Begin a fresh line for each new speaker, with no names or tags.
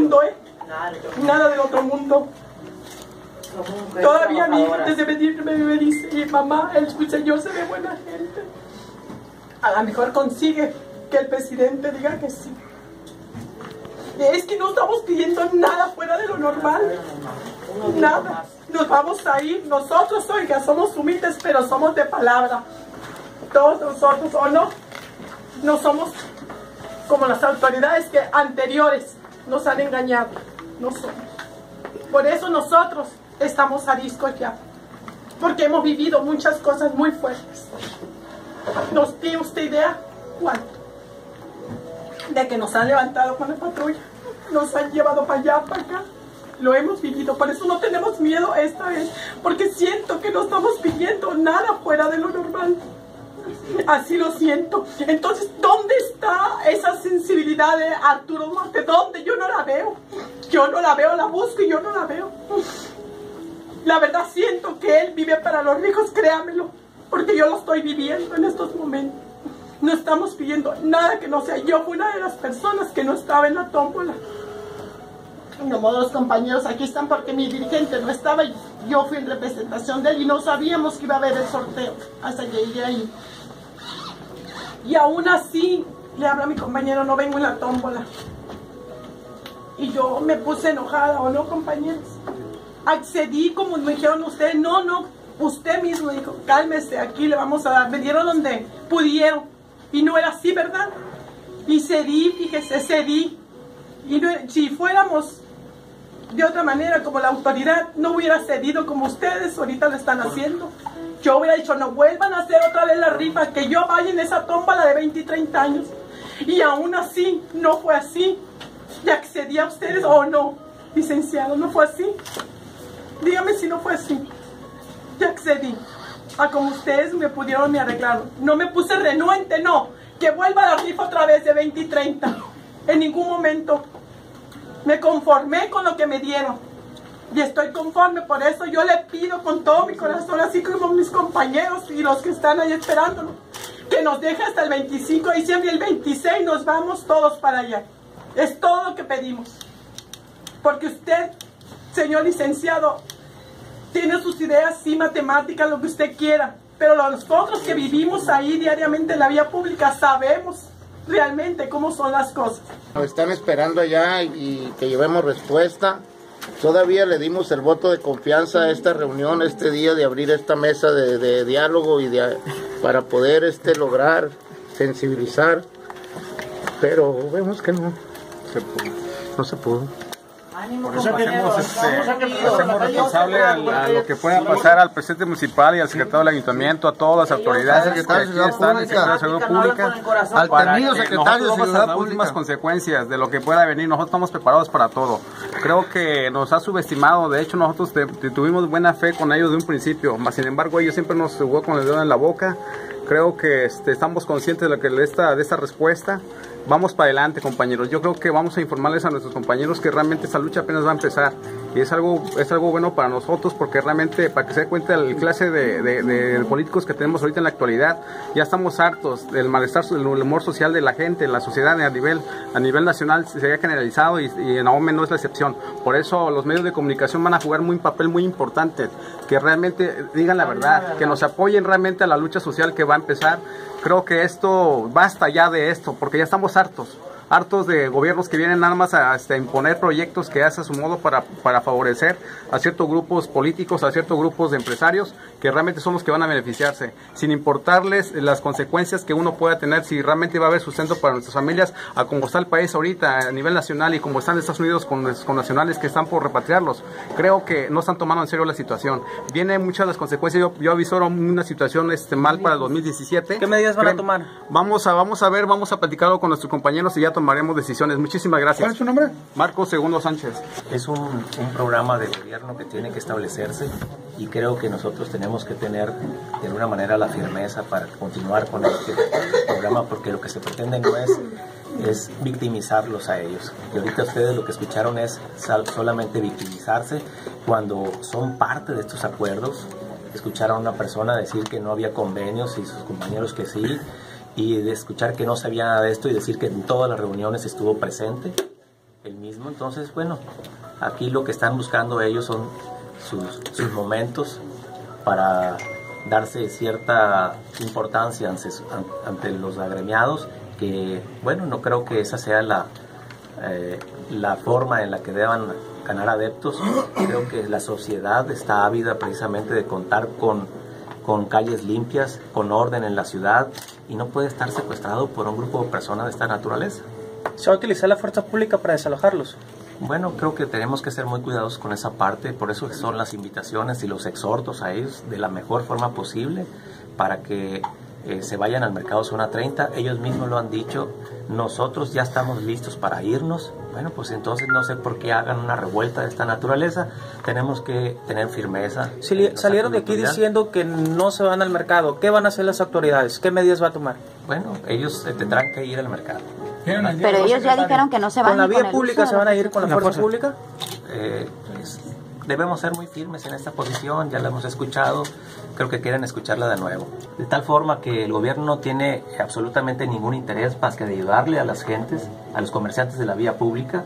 mundo, ¿eh? Nada del otro mundo. Todavía mi hijo antes de venirme me dice, mamá, el Señor se ve buena gente. A lo mejor consigue que el presidente diga que sí. Es que no estamos pidiendo nada fuera de lo normal. Nada. Nos vamos a ir. Nosotros, oiga, somos humildes, pero somos de palabra. Todos nosotros, ¿o no? No somos como las autoridades que anteriores nos han engañado. No somos. Por eso nosotros estamos ariscos ya. Porque hemos vivido muchas cosas muy fuertes. ¿Nos tiene usted idea cuánto? De que nos han levantado con la patrulla. Nos han llevado para allá, para acá. Lo hemos vivido. Por eso no tenemos miedo esta vez. Porque siento que no estamos pidiendo nada fuera de lo normal. Así lo siento. Entonces, ¿dónde está esa sensibilidad de Arturo Duarte? ¿Dónde? Yo no la veo. Yo no la veo, la busco y yo no la veo. La verdad siento que él vive para los ricos, créamelo, porque yo lo estoy viviendo en estos momentos. No estamos pidiendo nada que no sea. Yo fui una de las personas que no estaba en la tómbola. No modo, los compañeros aquí están porque mi dirigente no estaba y yo fui en representación de él y no sabíamos que iba a haber el sorteo hasta que llegué ahí. Y aún así, le habla a mi compañero, no vengo en la tómbola. Y yo me puse enojada, ¿o no, compañeros? Accedí como me dijeron ustedes, no, no, usted mismo dijo, cálmese, aquí le vamos a dar. Me dieron donde pudieron. Y no era así, ¿verdad? Y cedí, fíjese, cedí. Y si fuéramos de otra manera, como la autoridad, no hubiera cedido como ustedes ahorita lo están haciendo. Yo hubiera dicho, no vuelvan a hacer otra vez la rifa, que yo vaya en esa tómbola de 20 y 30 años. Y aún así, no fue así. ¿Y accedí a ustedes o no, licenciado? ¿No fue así? Dígame si no fue así. Ya accedí a como ustedes me pudieron me arreglar. No me puse renuente, no. Que vuelva la rifa otra vez de 20 y 30. En ningún momento. Me conformé con lo que me dieron. Y estoy conforme, por eso yo le pido con todo mi corazón, así como mis compañeros y los que están ahí esperándolo, que nos deje hasta el 25 de diciembre y el 26 nos vamos todos para allá. Es todo lo que pedimos. Porque usted, señor licenciado, tiene sus ideas, sí, matemáticas, lo que usted quiera. Pero nosotros que vivimos ahí diariamente en la vía pública sabemos realmente cómo son las cosas.
Nos están esperando allá y que llevemos respuesta. Todavía le dimos el voto de confianza a esta reunión, este día de abrir esta mesa de, diálogo y para poder este, lograr sensibilizar, pero vemos que no se pudo, no se pudo.
Por eso hacemos, hacemos responsable a, lo que pueda pasar al presidente municipal y al secretario del ayuntamiento, a todas las autoridades que aquí están, el secretario de Seguridad Pública, al temido secretario de Seguridad Pública. las últimas consecuencias de lo que pueda venir. Nosotros estamos preparados para todo. Creo que nos ha subestimado. De hecho, nosotros tuvimos buena fe con ellos de un principio. Sin embargo, ellos siempre nos jugó con el dedo en la boca. Creo que este, estamos conscientes de, lo que, de, esta, de esta respuesta vamos para adelante, compañeros. Yo creo que vamos a informarles a nuestros compañeros que realmente esta lucha apenas va a empezar. Y es algo, es algo bueno para nosotros porque realmente, para que se dé cuenta el clase de, políticos que tenemos ahorita en la actualidad, ya estamos hartos del malestar, del humor social de la gente, en la sociedad a nivel, a nivel nacional se ha generalizado y, y en AOME no es la excepción. Por eso los medios de comunicación van a jugar un papel muy importante, que realmente digan la verdad, que nos apoyen realmente a la lucha social que va a empezar creo que esto, basta ya de esto, porque ya estamos hartos hartos de gobiernos que vienen nada más a este, imponer proyectos que hace a su modo para, para favorecer a ciertos grupos políticos, a ciertos grupos de empresarios que realmente son los que van a beneficiarse, sin importarles las consecuencias que uno pueda tener si realmente va a haber sustento para nuestras familias, a cómo está el país ahorita a nivel nacional y como están Estados Unidos con, con nacionales que están por repatriarlos. Creo que no están tomando en serio la situación. Vienen muchas las consecuencias. Yo, yo avisoro una situación este, mal para el 2017.
¿Qué medidas van a tomar?
Vamos a, vamos a ver, vamos a platicarlo con nuestros compañeros y ya tomaremos decisiones. Muchísimas gracias.
¿Cuál es su nombre?
Marco Segundo Sánchez.
Es un, un, programa de gobierno que tiene que establecerse y creo que nosotros tenemos que tener de alguna manera la firmeza para continuar con este programa porque lo que se pretende no es es victimizarlos a ellos. Y ahorita ustedes lo que escucharon es solamente victimizarse cuando son parte de estos acuerdos. Escucharon a una persona decir que no había convenios y sus compañeros que sí y de escuchar que no sabía nada de esto y decir que en todas las reuniones estuvo presente. el mismo. Entonces, bueno, aquí lo que están buscando ellos son sus, momentos para darse cierta importancia ante, ante, los agremiados, que bueno, no creo que esa sea la, eh, la forma en la que deban ganar adeptos. Creo que la sociedad está ávida precisamente de contar con, con calles limpias, con orden en la ciudad y no puede estar secuestrado por un grupo de personas de esta naturaleza.
¿Se va a utilizar la fuerza pública para desalojarlos?
Bueno, creo que tenemos que ser muy cuidadosos con esa parte, por eso son las invitaciones y los exhortos a ellos de la mejor forma posible para que eh, se vayan al mercado zona 30. Ellos mismos lo han dicho, nosotros ya estamos listos para irnos. Bueno, pues entonces no sé por qué hagan una revuelta de esta naturaleza. Tenemos que tener firmeza.
salieron de aquí diciendo que no se van al mercado. ¿Qué van a hacer las autoridades? ¿Qué medidas va a tomar?
Bueno, ellos tendrán que ir al mercado.
Pero ellos ya dijeron que no se van
¿Con la vía pública se van a ir con la, fuerza, pública?
Eh, pues, debemos ser muy firmes en esta posición, ya la hemos escuchado, creo que quieren escucharla de nuevo. De tal forma que el gobierno no tiene absolutamente ningún interés más que de ayudarle a las gentes, a los comerciantes de la vía pública,